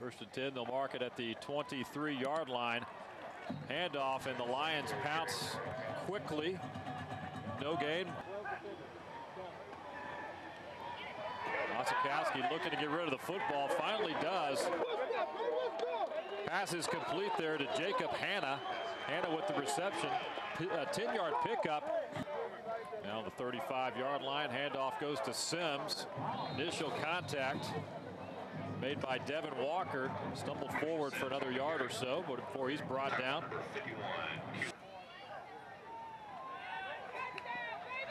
First and 10, they'll mark it at the 23-yard line. Handoff, and the Lions pounce quickly. No gain. Mossakowski looking to get rid of the football. Finally does. Pass is complete there to Jacob Hanna. Hanna with the reception. A 10-yard uh, pickup. Now the 35-yard line. Handoff goes to Sims. Initial contact made by Devin Walker. Stumbled forward for another yard or so, but before he's brought down.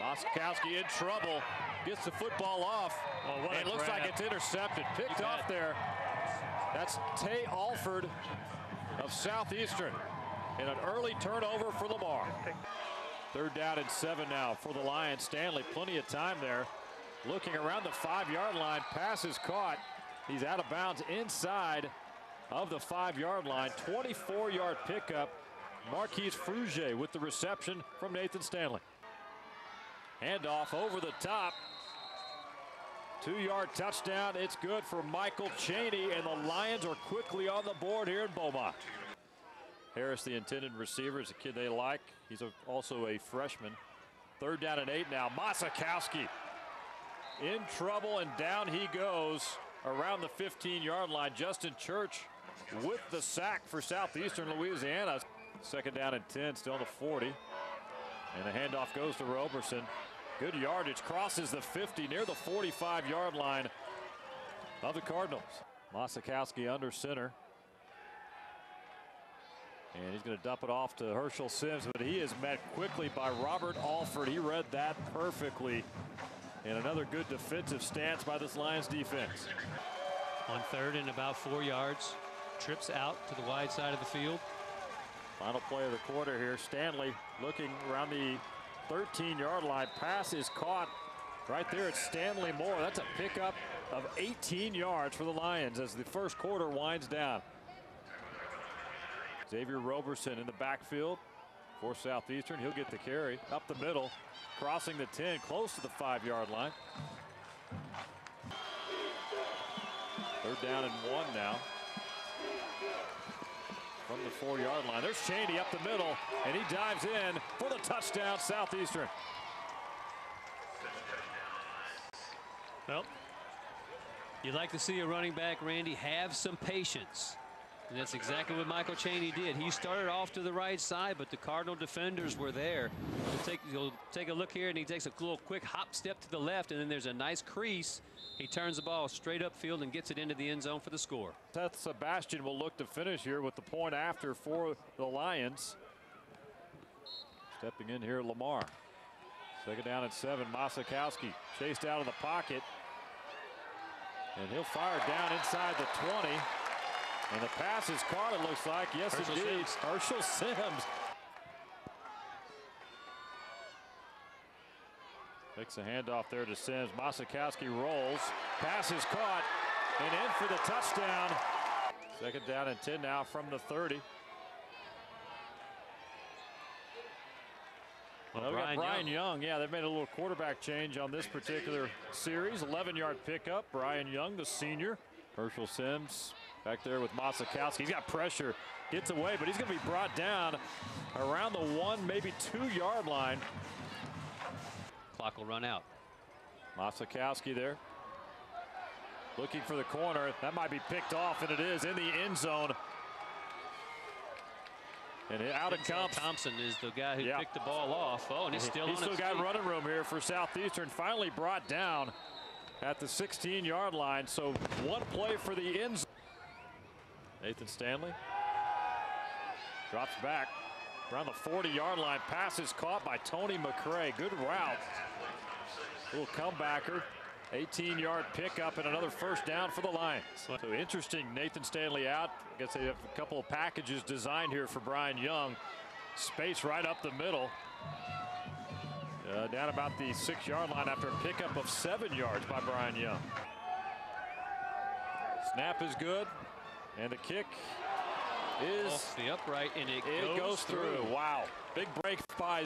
Mossakowski in trouble. Gets the football off. Oh, what and a looks grab. like it's intercepted. Picked off there. That's Tay Alford of Southeastern. And an early turnover for Lamar. Third down and seven now for the Lions. Stanley, plenty of time there. Looking around the five-yard line. Pass is caught. He's out of bounds inside of the five-yard line. 24-yard pickup. Marquis Fruge with the reception from Nathan Stanley. Handoff over the top. Two-yard touchdown. It's good for Michael Chaney, and the Lions are quickly on the board here in Beaumont. Harris, the intended receiver, is a kid they like. He's a, also a freshman. Third down and eight now. Mossakowski in trouble, and down he goes around the 15-yard line. Justin Church with the sack for Southeastern Louisiana. Second down and 10, still the 40. And the handoff goes to Roberson. Good yardage, crosses the 50 near the 45-yard line of the Cardinals. Mossakowski under center. And he's going to dump it off to Herschel Sims, but he is met quickly by Robert Alford. He read that perfectly. And another good defensive stance by this Lions defense. On third and about four yards. Trips out to the wide side of the field. Final play of the quarter here. Stanley looking around the 13-yard line. Pass is caught right there. It's Stanley Moore. That's a pickup of 18 yards for the Lions as the first quarter winds down. Xavier Roberson in the backfield for Southeastern. He'll get the carry up the middle, crossing the 10, close to the five-yard line. Third down and one now from the four-yard line. There's Chaney up the middle, and he dives in for the touchdown, Southeastern. Well, you'd like to see a running back, Randy, have some patience. And that's exactly what Michael Chaney did. He started off to the right side, but the Cardinal defenders were there. You'll take, you'll take a look here, and he takes a little quick hop step to the left, and then there's a nice crease. He turns the ball straight upfield and gets it into the end zone for the score. Seth Sebastian will look to finish here with the point after for the Lions. Stepping in here, Lamar. Second down and seven. Mossakowski chased out of the pocket. And he'll fire down inside the 20. And the pass is caught, it looks like. Yes, Herschel indeed. Sims. Herschel Sims. Makes a handoff there to Sims. Mossakowski rolls. Pass is caught and in for the touchdown. Second down and 10 now from the 30. Well, we got Brian Brian Young. Young. Yeah, they've made a little quarterback change on this particular series. 11-yard pickup. Brian Young, the senior. Herschel Sims back there with Mossakowski. He's got pressure. Gets away, but he's going to be brought down around the one, maybe two-yard line. Clock will run out. Mossakowski there. Looking for the corner. That might be picked off, and it is in the end zone. And out it comes. Uh, Thompson is the guy who Yeah. picked the ball off. Oh, and he's still He's still got feet. running room here for Southeastern. Finally brought down at the 16-yard line. So one play for the end zone. Nathan Stanley drops back around the 40-yard line. Pass is caught by Tony McCrea. Good route. Little comebacker. 18-yard pickup and another first down for the Lions. So interesting, Nathan Stanley out. I guess they have a couple of packages designed here for Brian Young. Space right up the middle. Uh, down about the six-yard line after a pickup of seven yards by Brian Young. Snap is good, and the kick is Off the upright, and it, it goes through. Wow. Big break by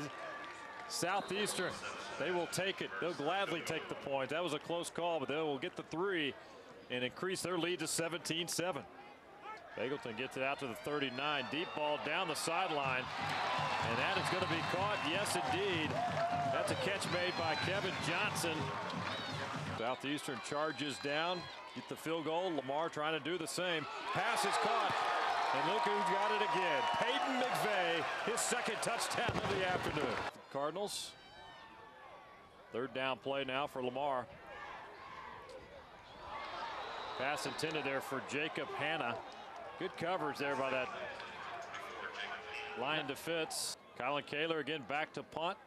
Southeastern. They will take it. They'll gladly take the point. That was a close call, but they will get the three and increase their lead to 17-7. Bagleton gets it out to the 39. Deep ball down the sideline. And that is going to be caught. Yes, indeed. That's a catch made by Kevin Johnson. Southeastern charges down. Get the field goal. Lamar trying to do the same. Pass is caught. And look who's got it again. Peyton McVeigh, his second touchdown of the afternoon. Cardinals. Third down play now for Lamar. Pass intended there for Jacob Hanna. Good coverage there by that line defense. Colin Kaler again back to punt.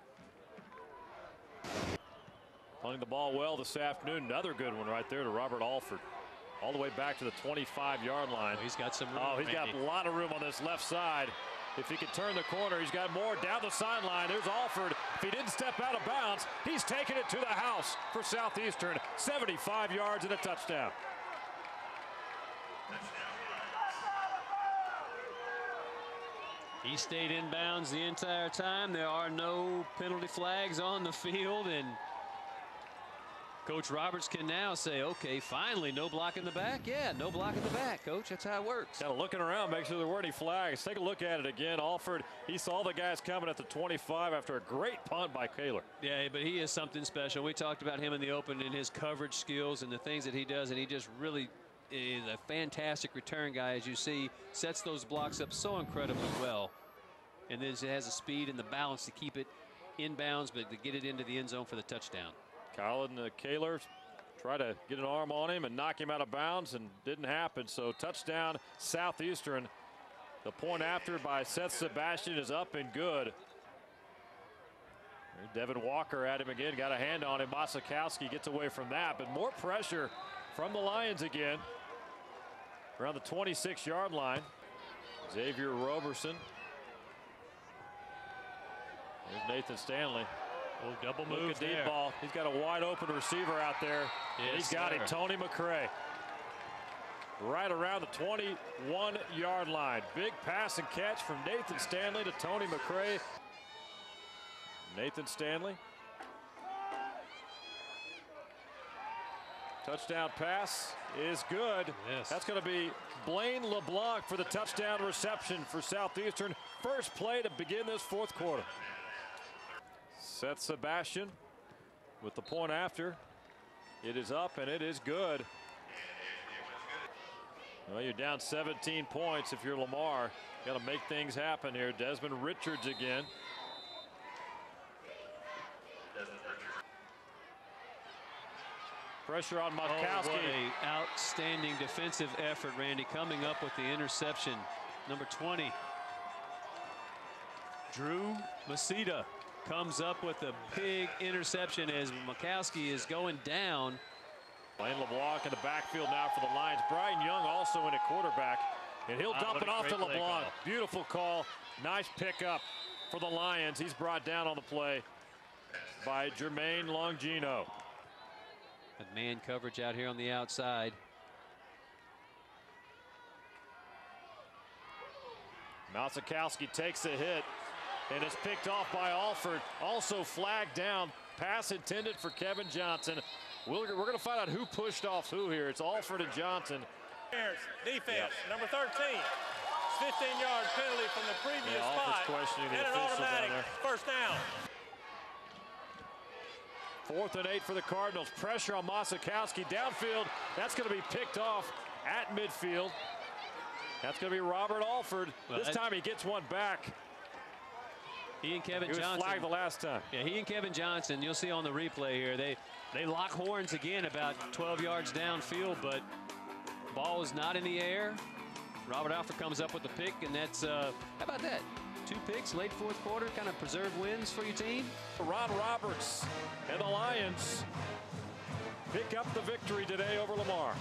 Punting the ball well this afternoon. Another good one right there to Robert Alford. All the way back to the 25 yard line. Oh, he's got some room. Oh, he's got a lot of room on this left side. If he can turn the corner, he's got more down the sideline. There's Alford. If he didn't step out of bounds, he's taking it to the house for Southeastern. 75 yards and a touchdown. He stayed in bounds the entire time. There are no penalty flags on the field. And Coach Roberts can now say, okay, finally, no block in the back. Yeah, no block in the back, Coach. That's how it works. Kind of looking around, make sure there weren't any flags. Take a look at it again. Alford, he saw the guys coming at the 25 after a great punt by Kaler. Yeah, but he is something special. We talked about him in the open and his coverage skills and the things that he does, and he just really is a fantastic return guy, as you see, sets those blocks up so incredibly well. And then he has the speed and the balance to keep it inbounds, but to get it into the end zone for the touchdown. Colin uh, Kaler tried to get an arm on him and knock him out of bounds and didn't happen. So touchdown Southeastern. The point after by Seth Sebastian is up and good. Devin Walker at him again, got a hand on him. Mossakowski gets away from that, but more pressure from the Lions again. Around the 26 yard line. Xavier Roberson. There's Nathan Stanley. Oh, double move at deep there. ball. He's got a wide open receiver out there. Yes, He's got him. sir. Tony McCrea. Right around the 21 yard line. Big pass and catch from Nathan Stanley to Tony McCrea. Nathan Stanley. Touchdown pass is good. Yes. That's going to be Blaine LeBlanc for the touchdown reception for Southeastern. First play to begin this fourth quarter. Seth Sebastian with the point after. It is up and it is good. Well, you're down 17 points if you're Lamar. Got to make things happen here. Desmond Richards again. Pressure on Oh, what outstanding defensive effort, Randy, coming up with the interception. Number 20. Drew Misita comes up with a big interception as Makowski is going down. Blaine LeBlanc in the backfield now for the Lions. Brian Young also in at quarterback. And he'll Ah, dump it off to LeBlanc. call. Beautiful call. Nice pickup for the Lions. He's brought down on the play by Jermaine Longino. That man coverage out here on the outside. Mossakowski takes a hit and is picked off by Alford. Also flagged down. Pass intended for Kevin Johnson. We're, we're going to find out who pushed off who here. It's Alford and Johnson. Defense, number 13. 15 yard penalty from the previous Yeah, Alford's spot. questioning the and an official down there. first down. Fourth and eight for the Cardinals. Pressure on Mossakowski downfield. That's going to be picked off at midfield. That's going to be Robert Alford. Well, this that- time he gets one back. He and He Kevin was Johnson. flagged the last time. Yeah, he and Kevin Johnson, you'll see on the replay here, they they lock horns again about 12 yards downfield, but ball is not in the air. Robert Alford comes up with the pick, and that's uh, how about that? Two picks, late fourth quarter, kind of preserve wins for your team. Ron Roberts and the Lions pick up the victory today over Lamar.